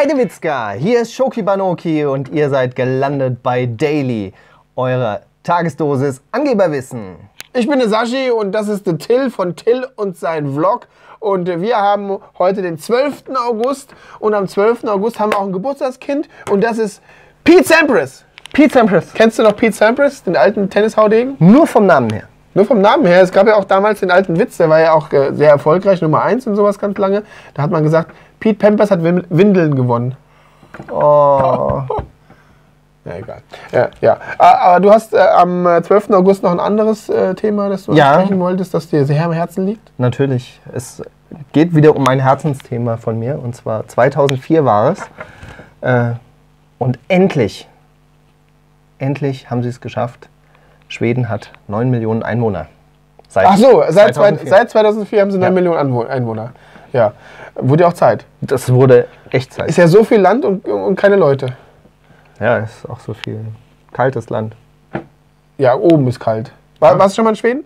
Heidewitzka, hier ist Shoki Banoki und ihr seid gelandet bei Daily, eurer Tagesdosis Angeberwissen. Ich bin der Sashi und das ist der Till von Till und sein Vlog. Und wir haben heute den 12. August und am 12. August haben wir auch ein Geburtstagskind und das ist Pete Sampras. Pete Sampras. Kennst du noch Pete Sampras, den alten Tennishaudegen? Nur vom Namen her. Nur vom Namen her. Es gab ja auch damals den alten Witz, der war ja auch äh, sehr erfolgreich, Nummer 1 und sowas ganz lange. Da hat man gesagt, Pete Pampers hat Windeln gewonnen. Oh. Ja, egal. Ja, ja. Ah, Aber du hast äh, am äh, 12. August noch ein anderes äh, Thema, das du Ja. ansprechen wolltest, das dir sehr am Herzen liegt. Natürlich, es geht wieder um ein Herzensthema von mir und zwar 2004 war es. Äh, und endlich, endlich haben sie es geschafft. Schweden hat 9 Millionen Einwohner. Seit Ach so, seit 2004, 2004. seit 2004 haben sie 9 Ja. Millionen Einwohner. Ja, wurde ja auch Zeit. Das wurde echt Zeit. Ist ja so viel Land und, und keine Leute. Ja, ist auch so viel kaltes Land. Ja, oben ist kalt. War, warst du schon mal in Schweden?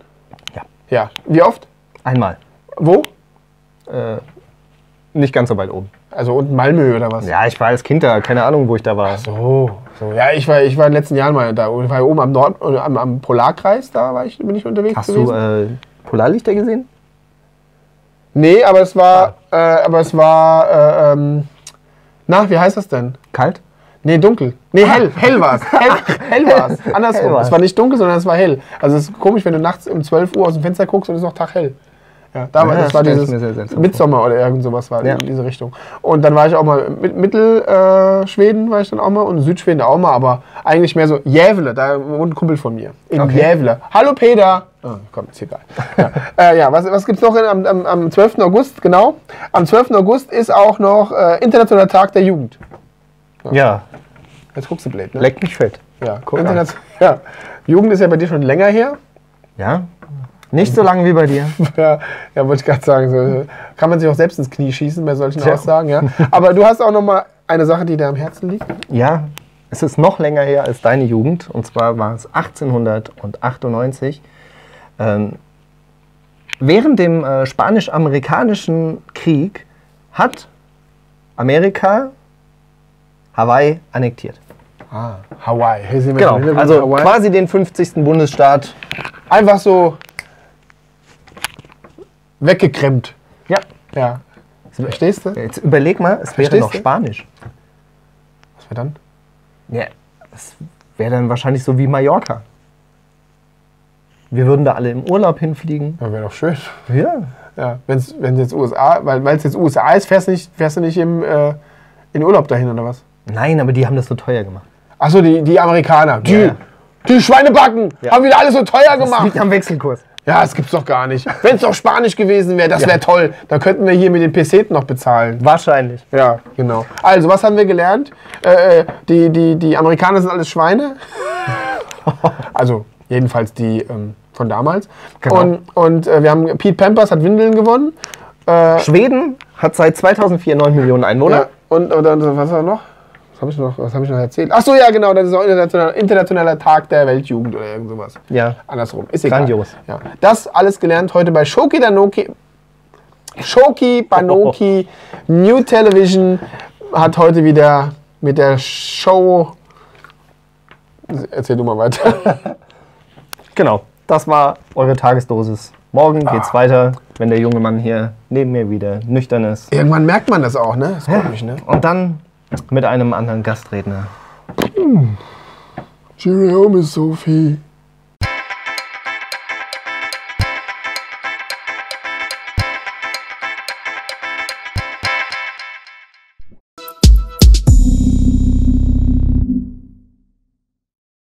Ja. Ja. Wie oft? Einmal. Wo? Äh, nicht ganz so weit oben. Also unten Malmö oder was? Ja, ich war als Kind da, keine Ahnung, wo ich da war. So, so. Ja, ich war, ich war in den letzten Jahren mal da. Ich war oben am Nord, äh, am, am Polarkreis, da war ich, bin ich unterwegs Hast gewesen. du äh, Polarlichter gesehen? nee, aber es war, äh, aber es war, äh, ähm, na, wie heißt das denn? Kalt? Nee, dunkel. Nee, hell. Hell war es. Hell, hell war es. Hell Andersrum. war's. es war nicht dunkel, sondern es war hell. Also es ist komisch, wenn du nachts um 12 Uhr aus dem Fenster guckst und es ist noch taghell. Ja, da war, Ja, das war stell ich dieses Midsommer oder irgend sowas war Ja. in diese Richtung. Und dann war ich auch mal mit Mittelschweden, äh, war ich dann auch mal und Südschweden auch mal, aber eigentlich mehr so Gävle, da wohnt ein Kumpel von mir. In Okay. Gävle. Hallo Peter! Oh, komm, ist egal. Ja, äh, ja was, was gibt es noch in, am, am, am 12. August? Genau. Am 12. August ist auch noch äh, Internationaler Tag der Jugend. Ja, Jetzt guckst du blöd, ne? leck mich fett. Ja, Guck an. Internet, ja. Jugend ist ja bei dir schon länger her. Ja? Nicht so lange wie bei dir. Ja, ja wollte ich gerade sagen. So, kann man sich auch selbst ins Knie schießen bei solchen Tja. Aussagen. Ja. Aber du hast auch noch mal eine Sache, die dir am Herzen liegt. Ja, es ist noch länger her als deine Jugend. Und zwar war es 1898. Ähm, während dem äh, spanisch-amerikanischen Krieg hat Amerika Hawaii annektiert. Ah, Hawaii. Hier sind wir Genau, also Hawaii. quasi den 50. Bundesstaat. einfach so weggekremmt. Ja, Ja. Verstehst du? jetzt überleg mal, es wäre Verstehst noch du? Spanisch. Was wir dann? Ja, es wäre dann wahrscheinlich so wie Mallorca. Wir würden da alle im Urlaub hinfliegen. Ja, wäre doch schön. Ja, Ja, wenn's, wenn jetzt USA, weil es jetzt USA ist, fährst du nicht, fährst du nicht im, äh, in Urlaub dahin oder was? Nein, aber die haben das so teuer gemacht. Achso, die, die Amerikaner. Die, Ja, die Schweinebacken Ja. haben wieder alles so teuer Das gemacht. liegt am Wechselkurs. Ja, das gibt's doch gar nicht. Wenn es doch Spanisch gewesen wäre, das Ja. wäre toll. Dann könnten wir hier mit den Peseten noch bezahlen. Wahrscheinlich. Ja, genau. Also, was haben wir gelernt? Äh, äh, die, die, die Amerikaner sind alles Schweine. also, jedenfalls die ähm, von damals. Genau. Und, und äh, wir haben Pete Pampers hat Windeln gewonnen. Äh, Schweden hat seit 2004 9 Millionen Einwohner. ja, und, und, und was war noch? Was habe ich, noch- was hab ich noch erzählt? Ach so, ja, genau. Das ist auch internationaler, internationaler Tag der Weltjugend oder irgend sowas. Ja. Andersrum. Ist egal. Grandios. Ja. Das alles gelernt heute bei Shoki Danoki. Shoki Banoki New Television hat heute wieder mit der Show. Erzähl du mal weiter. Genau. Das war eure Tagesdosis. Morgen geht's weiter, wenn der junge Mann hier neben mir wieder nüchtern ist. Irgendwann merkt man das auch, ne? Das ist komisch, ne? Und dann mit einem anderen Gastredner. Jerome ist Sophie.